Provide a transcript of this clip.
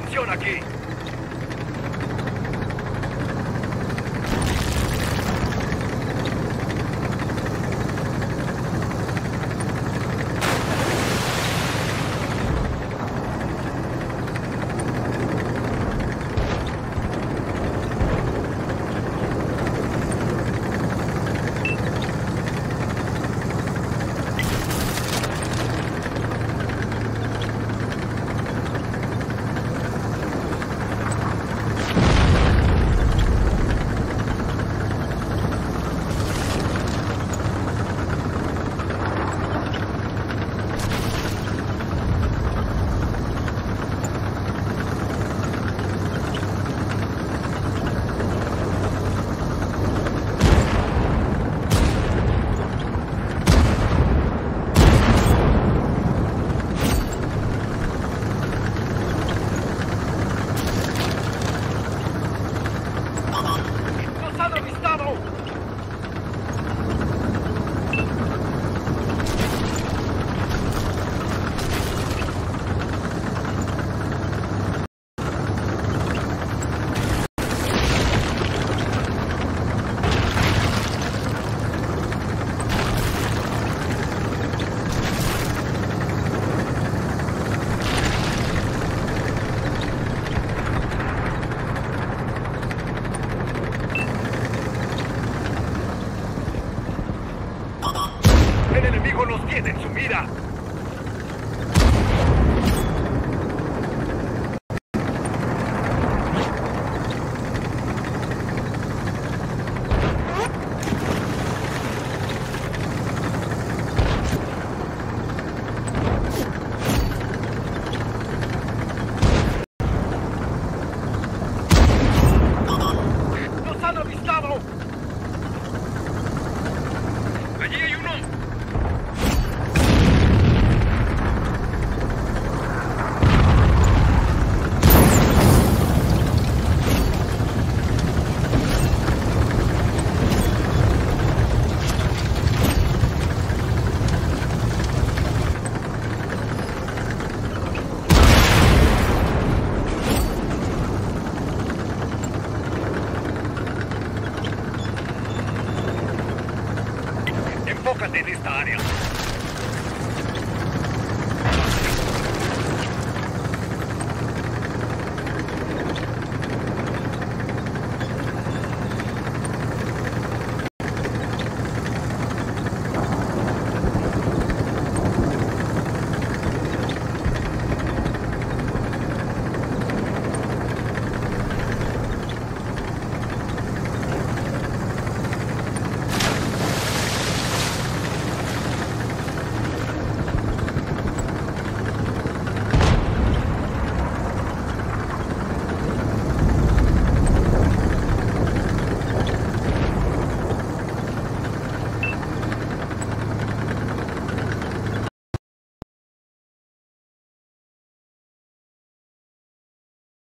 atención aquí. cadere in.